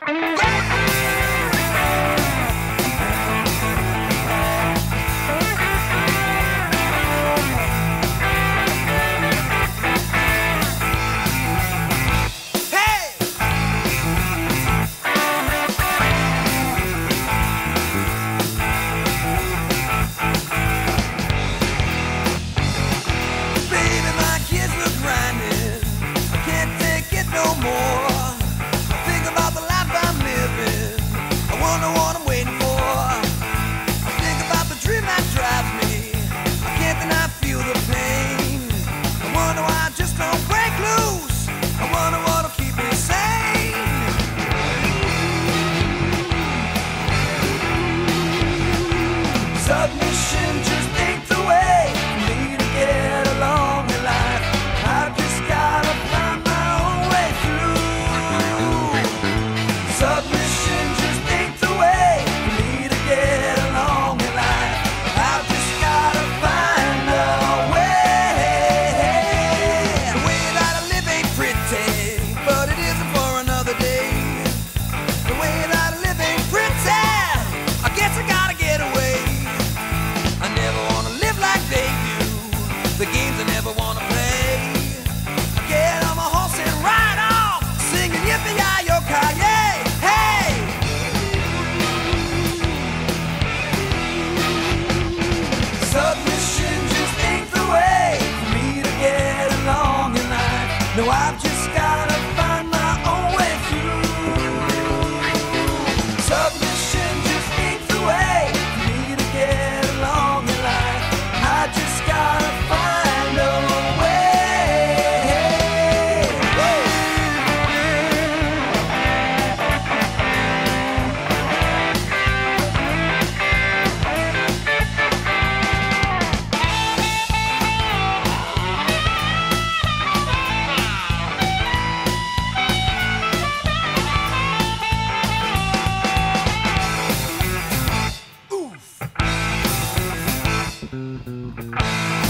Grab suddenly No, I'm Música